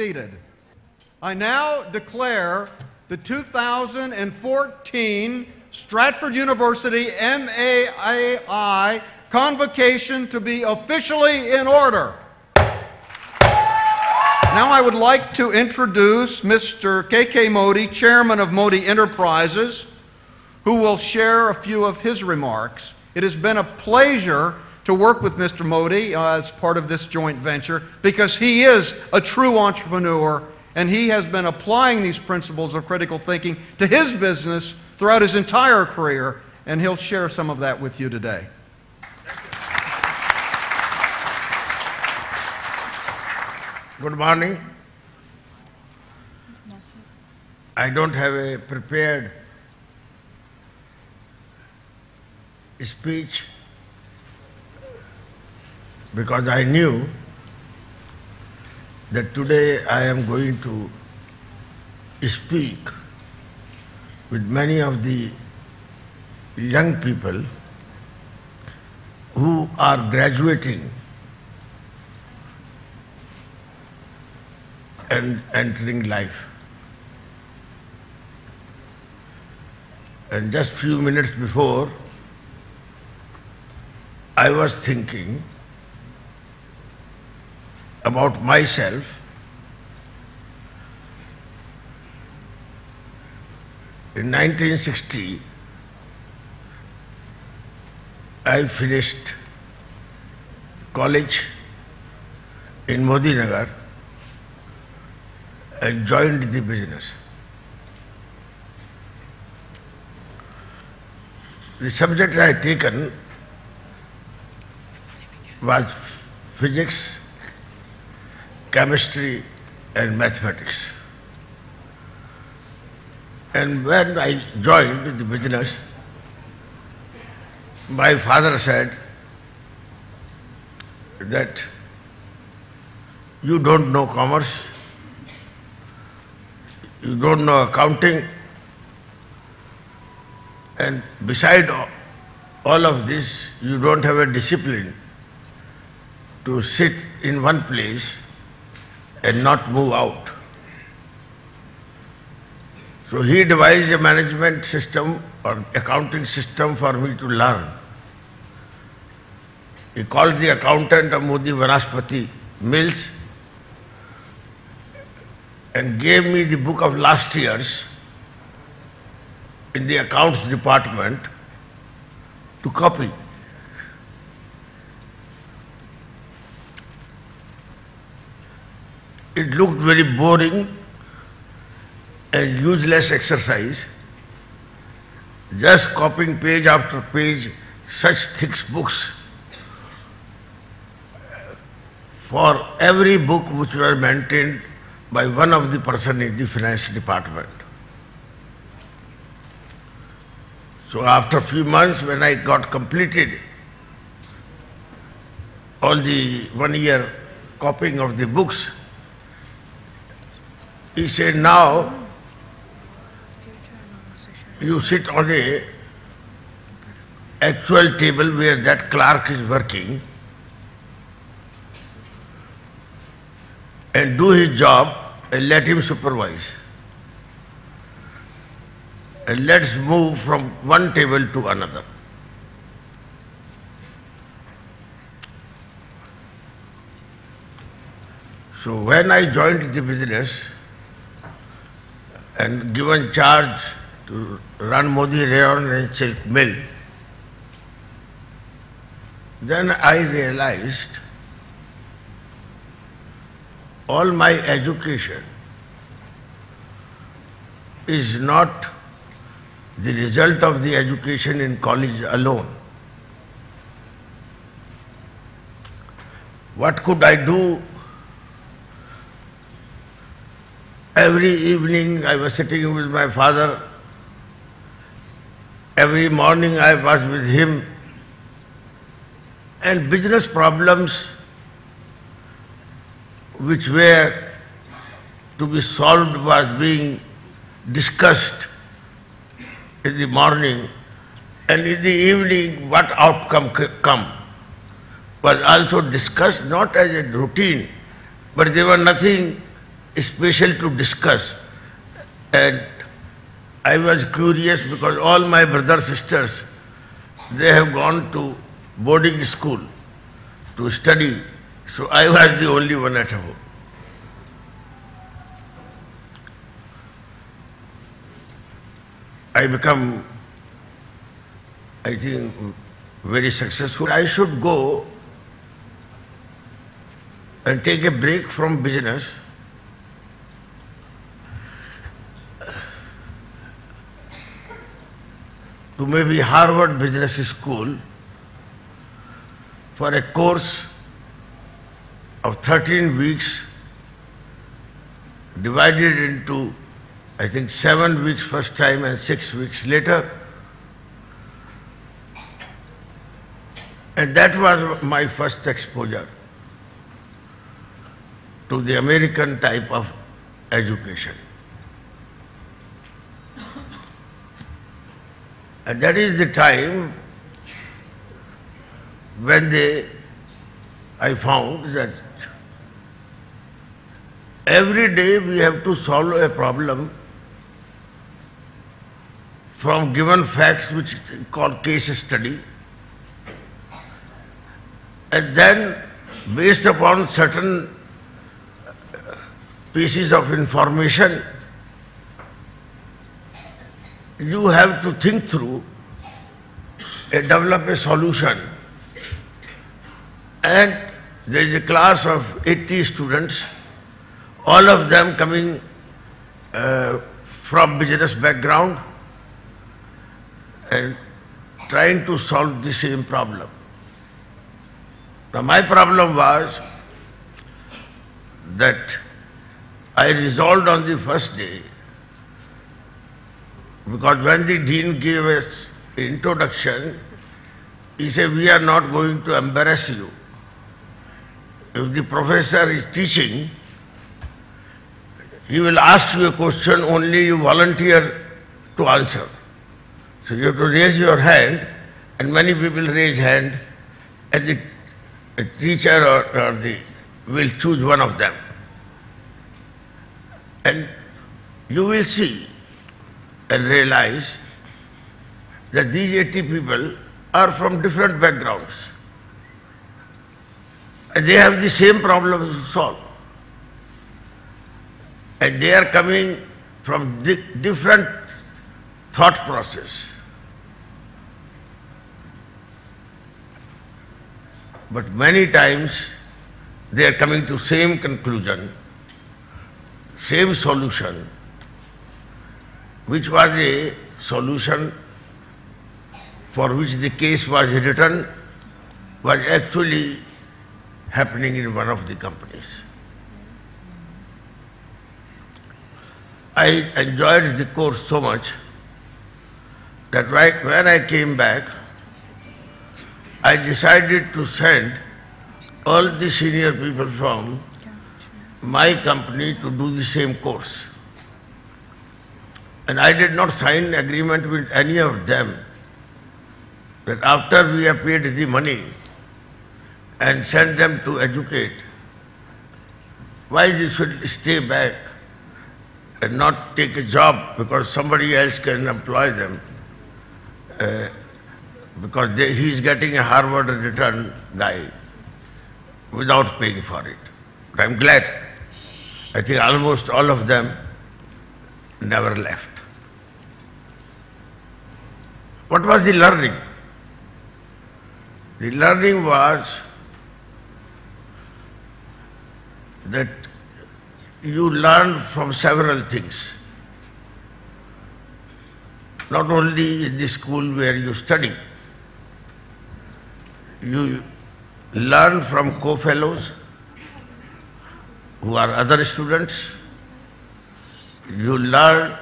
seated. I now declare the 2014 Stratford University MAI convocation to be officially in order. Now I would like to introduce Mr. K.K. Modi, Chairman of Modi Enterprises, who will share a few of his remarks. It has been a pleasure to work with Mr. Modi uh, as part of this joint venture because he is a true entrepreneur and he has been applying these principles of critical thinking to his business throughout his entire career, and he'll share some of that with you today. Good morning. I don't have a prepared speech because I knew that today I am going to speak with many of the young people who are graduating and entering life. And just few minutes before, I was thinking about myself. In 1960, I finished college in Modinagar and joined the business. The subject I had taken was physics, chemistry and mathematics. And when I joined the business, my father said that you don't know commerce, you don't know accounting, and beside all of this, you don't have a discipline to sit in one place and not move out. So he devised a management system or accounting system for me to learn. He called the accountant of Modi Vanaspati Mills and gave me the book of last years in the accounts department to copy. It looked very boring and useless exercise, just copying page after page such thick books. For every book which were maintained by one of the person in the finance department. So after a few months when I got completed all the one year copying of the books, he said, now you sit on a actual table where that clerk is working and do his job and let him supervise. And let's move from one table to another. So when I joined the business and given charge to run Modi Rayon and Silk Mill, then I realized all my education is not the result of the education in college alone. What could I do? Every evening I was sitting with my father. Every morning I was with him. And business problems which were to be solved was being discussed in the morning and in the evening what outcome could come was also discussed not as a routine but there was nothing special to discuss. And I was curious because all my brothers, sisters, they have gone to boarding school to study, so I was the only one at home. I become, I think, very successful. I should go and take a break from business to maybe Harvard Business School for a course of 13 weeks divided into, I think, seven weeks first time and six weeks later. And that was my first exposure to the American type of education. And that is the time when they, I found that every day we have to solve a problem from given facts which call case study. And then based upon certain pieces of information you have to think through and develop a solution. And there is a class of 80 students, all of them coming uh, from business background and trying to solve the same problem. Now my problem was that I resolved on the first day because when the dean gave us introduction, he said, we are not going to embarrass you. If the professor is teaching, he will ask you a question, only you volunteer to answer. So you have to raise your hand, and many people raise hand, and the teacher or, or the will choose one of them. And you will see realize that these 80 people are from different backgrounds. And they have the same problems to solve. And they are coming from di different thought process. But many times they are coming to same conclusion, same solution, which was a solution for which the case was written, was actually happening in one of the companies. I enjoyed the course so much that right when I came back, I decided to send all the senior people from my company to do the same course. And I did not sign agreement with any of them that after we have paid the money and sent them to educate, why they should stay back and not take a job because somebody else can employ them uh, because they, he is getting a Harvard return guy without paying for it. But I'm glad. I think almost all of them never left. What was the learning? The learning was that you learn from several things. Not only in the school where you study, you learn from co-fellows who are other students. You learn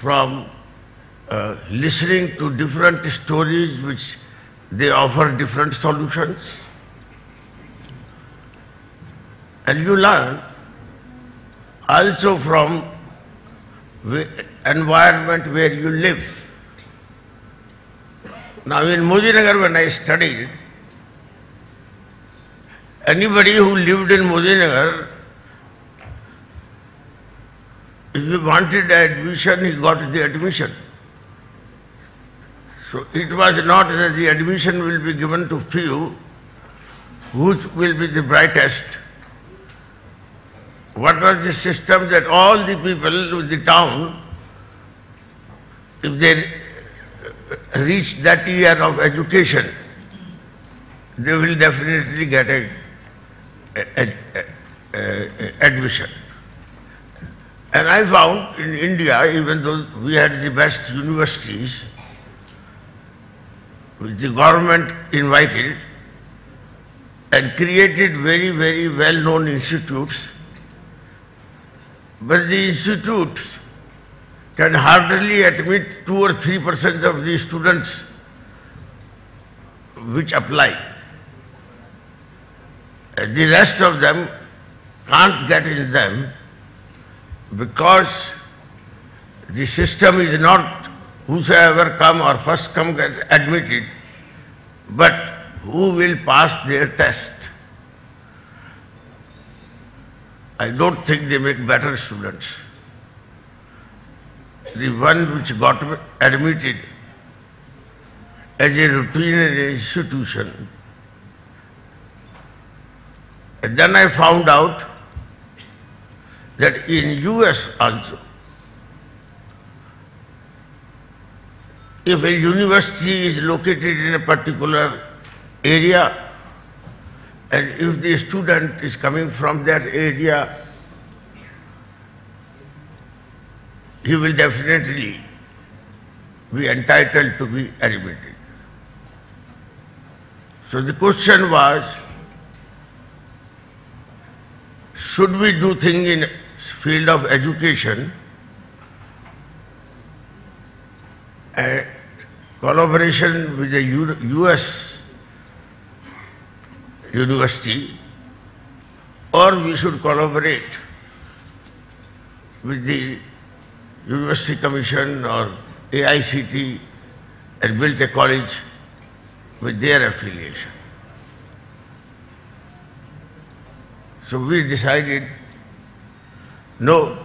from uh, listening to different stories which they offer different solutions. And you learn also from the environment where you live. Now in Modinagar when I studied, anybody who lived in Modinagar, if he wanted admission, he got the admission. So it was not that the admission will be given to few, which will be the brightest. What was the system that all the people in the town, if they uh, reach that year of education, they will definitely get a, a- a- a- a- admission. And I found in India, even though we had the best universities, which the government invited and created very, very well-known institutes, but the institutes can hardly admit two or three percent of the students which apply. And The rest of them can't get in them because the system is not whosoever come or first come get admitted, but who will pass their test. I don't think they make better students. The one which got admitted as a routine institution. And then I found out that in US also, if a university is located in a particular area, and if the student is coming from that area, he will definitely be entitled to be admitted. So the question was, should we do thing in field of education a collaboration with the US university or we should collaborate with the University Commission or AICT and build a college with their affiliation. So we decided, no,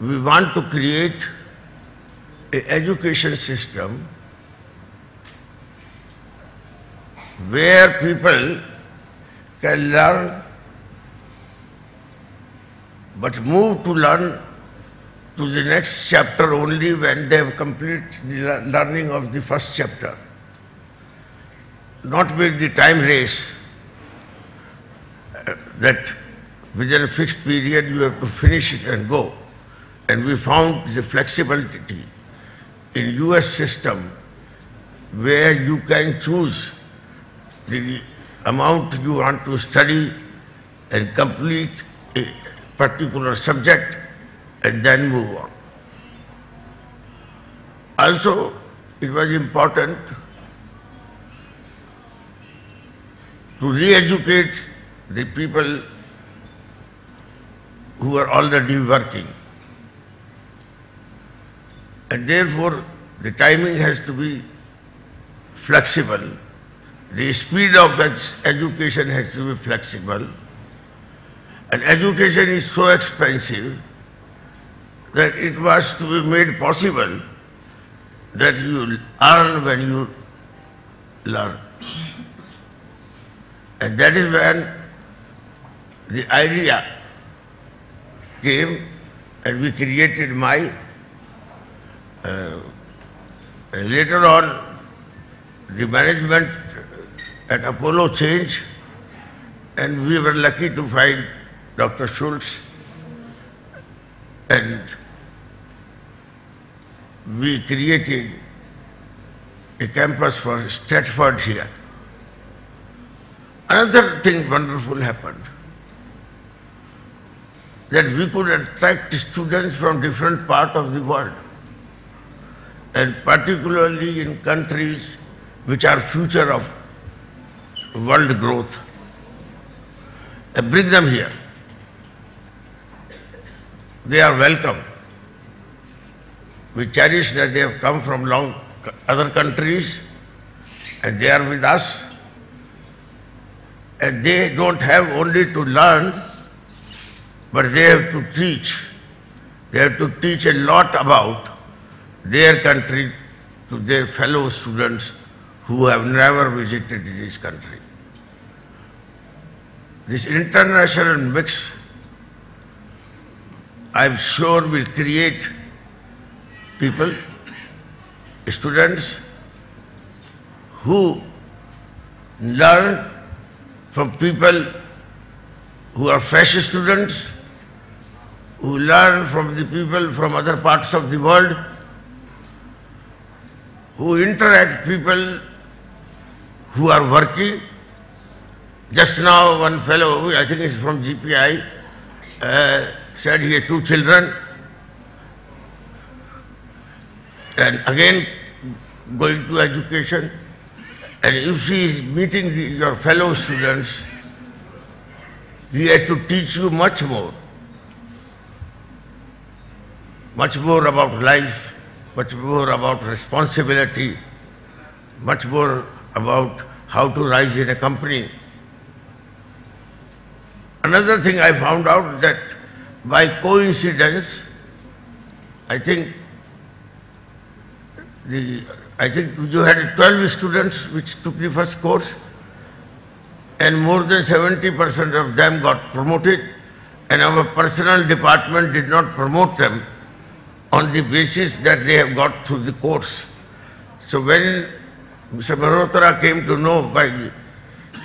we want to create education system where people can learn but move to learn to the next chapter only when they have completed the learning of the first chapter. Not with the time race uh, that within a fixed period you have to finish it and go. And we found the flexibility in US system where you can choose the amount you want to study and complete a particular subject and then move on. Also, it was important to re-educate the people who are already working. And therefore, the timing has to be flexible. The speed of ed- education has to be flexible. And education is so expensive that it was to be made possible that you earn when you learn. And that is when the idea came and we created my uh, later on the management at Apollo changed and we were lucky to find Dr. Schultz and we created a campus for Stratford here. Another thing wonderful happened that we could attract students from different parts of the world and particularly in countries which are future of world growth and bring them here. They are welcome. We cherish that they have come from long other countries and they are with us And they don't have only to learn, but they have to teach. They have to teach a lot about their country to their fellow students who have never visited this country. This international mix, I'm sure will create people, students who learn from people who are fresh students, who learn from the people from other parts of the world, who interact people who are working. Just now one fellow, I think he's from GPI, uh, said he had two children. And again, going to education. And if he is meeting the, your fellow students, he has to teach you much more. Much more about life, much more about responsibility, much more about how to rise in a company. Another thing I found out that by coincidence, I think the, I think you had 12 students which took the first course and more than 70% of them got promoted and our personnel department did not promote them on the basis that they have got through the course. So when Mr. Mehrotra came to know by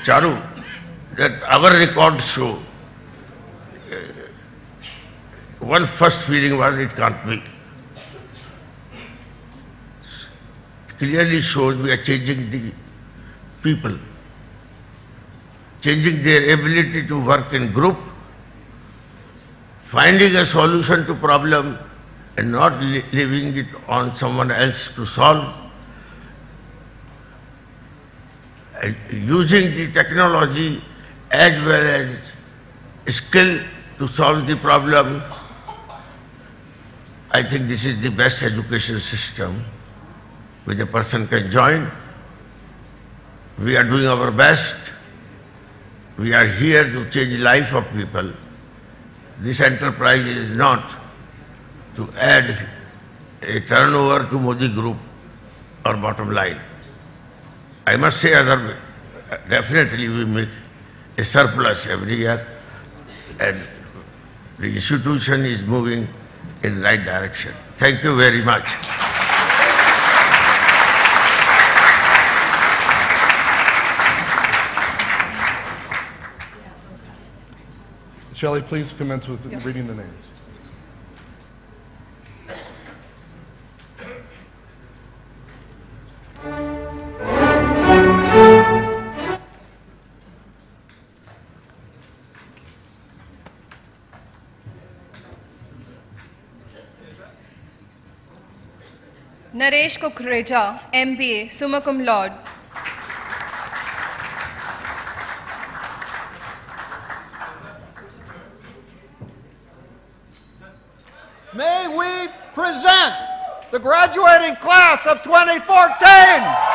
Charu that our records show, uh, one first feeling was it can't be. Clearly shows we are changing the people, changing their ability to work in group, finding a solution to problem and not leaving it on someone else to solve. And using the technology as well as skill to solve the problem. I think this is the best education system which a person can join. We are doing our best. We are here to change the life of people. This enterprise is not to add a turnover to Modi Group or bottom line. I must say other, definitely we make a surplus every year and the institution is moving in right direction. Thank you very much. Shelley, please commence with reading the names. Naresh Kukreja, MBA, summa cum laude. May we present the graduating class of 2014!